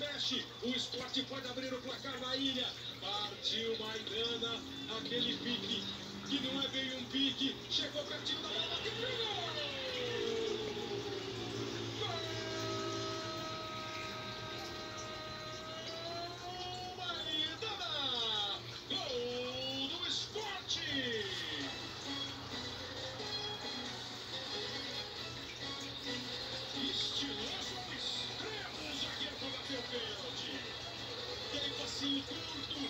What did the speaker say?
mexe. O esporte pode abrir o placar na ilha. Partiu Maidana, aquele pique que não é bem um pique. Chegou. see you.